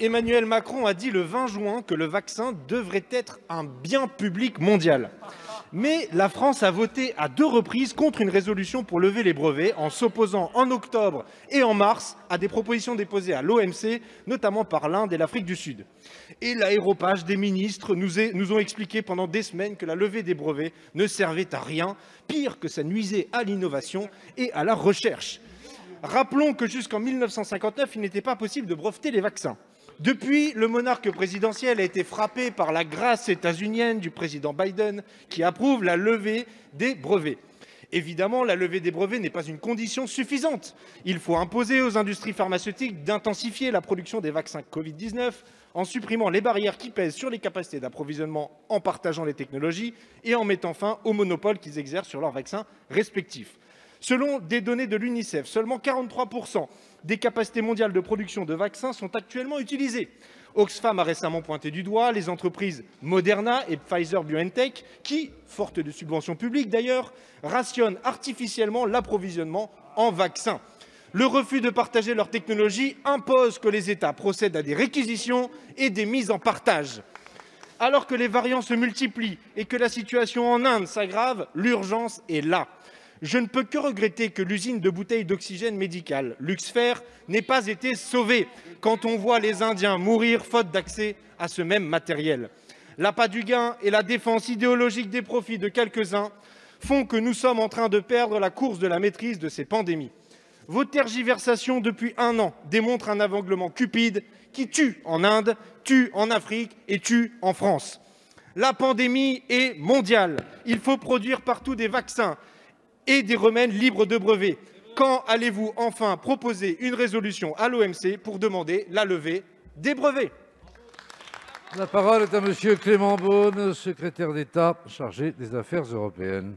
Emmanuel Macron a dit le 20 juin que le vaccin devrait être un bien public mondial. Mais la France a voté à deux reprises contre une résolution pour lever les brevets, en s'opposant en octobre et en mars à des propositions déposées à l'OMC, notamment par l'Inde et l'Afrique du Sud. Et l'aéropage des ministres nous, ont expliqué pendant des semaines que la levée des brevets ne servait à rien, pire que ça nuisait à l'innovation et à la recherche. Rappelons que jusqu'en 1959, il n'était pas possible de breveter les vaccins. Depuis, le monarque présidentiel a été frappé par la grâce états-unienne du président Biden qui approuve la levée des brevets. Évidemment, la levée des brevets n'est pas une condition suffisante. Il faut imposer aux industries pharmaceutiques d'intensifier la production des vaccins Covid-19 en supprimant les barrières qui pèsent sur les capacités d'approvisionnement, en partageant les technologies et en mettant fin au monopole qu'ils exercent sur leurs vaccins respectifs. Selon des données de l'UNICEF, seulement 43% des capacités mondiales de production de vaccins sont actuellement utilisées. Oxfam a récemment pointé du doigt les entreprises Moderna et Pfizer-BioNTech qui, fortes de subventions publiques d'ailleurs, rationnent artificiellement l'approvisionnement en vaccins. Le refus de partager leur technologie impose que les États procèdent à des réquisitions et des mises en partage. Alors que les variants se multiplient et que la situation en Inde s'aggrave, l'urgence est là. Je ne peux que regretter que l'usine de bouteilles d'oxygène médical Luxfer n'ait pas été sauvée quand on voit les Indiens mourir faute d'accès à ce même matériel. L'appât du gain et la défense idéologique des profits de quelques-uns font que nous sommes en train de perdre la course de la maîtrise de ces pandémies. Vos tergiversations depuis un an démontrent un aveuglement cupide qui tue en Inde, tue en Afrique et tue en France. La pandémie est mondiale. Il faut produire partout des vaccins et des remèdes libres de brevets. Quand allez-vous enfin proposer une résolution à l'OMC pour demander la levée des brevets? La parole est à Monsieur Clément Beaune, secrétaire d'État chargé des affaires européennes.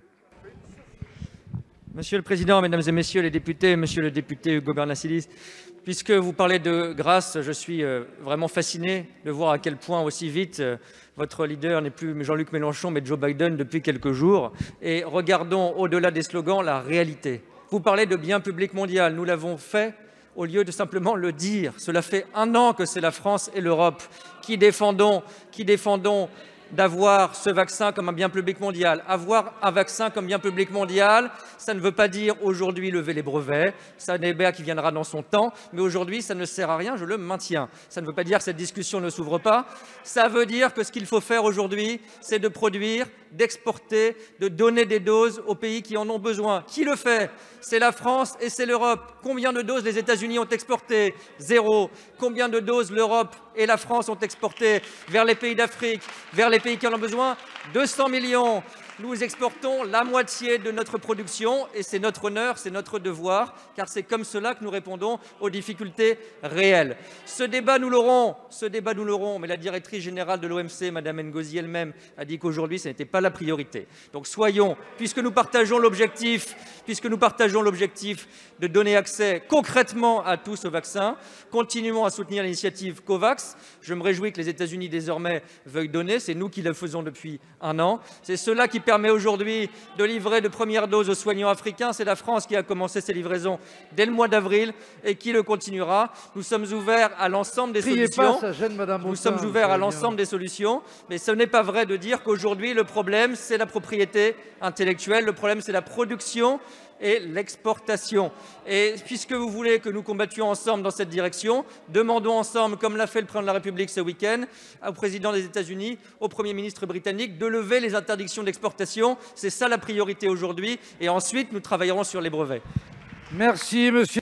Monsieur le président, mesdames et messieurs les députés, monsieur le député Hugo Bernasilis, puisque vous parlez de grâce, je suis euh, vraiment fasciné de voir à quel point aussi vite euh, votre leader n'est plus Jean-Luc Mélenchon, mais Joe Biden depuis quelques jours. Et regardons au-delà des slogans la réalité. Vous parlez de bien public mondial, nous l'avons fait au lieu de simplement le dire. Cela fait un an que c'est la France et l'Europe qui défendons, qui défendons d'avoir ce vaccin comme un bien public mondial. Avoir un vaccin comme bien public mondial, ça ne veut pas dire aujourd'hui lever les brevets, c'est un débat qui viendra dans son temps, mais aujourd'hui ça ne sert à rien, je le maintiens. Ça ne veut pas dire que cette discussion ne s'ouvre pas, ça veut dire que ce qu'il faut faire aujourd'hui, c'est de produire, d'exporter, de donner des doses aux pays qui en ont besoin. Qui le fait? C'est la France et c'est l'Europe. Combien de doses les États-Unis ont exporté Zéro. Combien de doses l'Europe et la France ont exporté vers les pays d'Afrique, vers les pays qui en ont besoin? 200 millions. Nous exportons la moitié de notre production et c'est notre honneur, c'est notre devoir, car c'est comme cela que nous répondons aux difficultés réelles. Ce débat, nous l'aurons, ce débat, nous l'aurons, mais la directrice générale de l'OMC, Madame Ngozi elle-même, a dit qu'aujourd'hui, ce n'était pas la priorité. Donc soyons, puisque nous partageons l'objectif, puisque nous partageons l'objectif de donner accès concrètement à tous au vaccin, continuons à soutenir l'initiative COVAX. Je me réjouis que les États-Unis désormais veuillent donner, c'est nous qui le faisons depuis un an. C'est cela qui permet aujourd'hui de livrer de premières doses aux soignants africains. C'est la France qui a commencé ces livraisons dès le mois d'avril et qui le continuera. Nous sommes ouverts à l'ensemble des solutions. pas, ça gêne Madame Nous sommes ouverts à l'ensemble des solutions, mais ce n'est pas vrai de dire qu'aujourd'hui le problème c'est la propriété intellectuelle, le problème c'est la production et l'exportation. Et puisque vous voulez que nous combattions ensemble dans cette direction, demandons ensemble, comme l'a fait le président de la République ce week-end, au président des États-Unis, au Premier ministre britannique, de lever les interdictions d'exportation. C'est ça la priorité aujourd'hui. Et ensuite, nous travaillerons sur les brevets. Merci, Monsieur.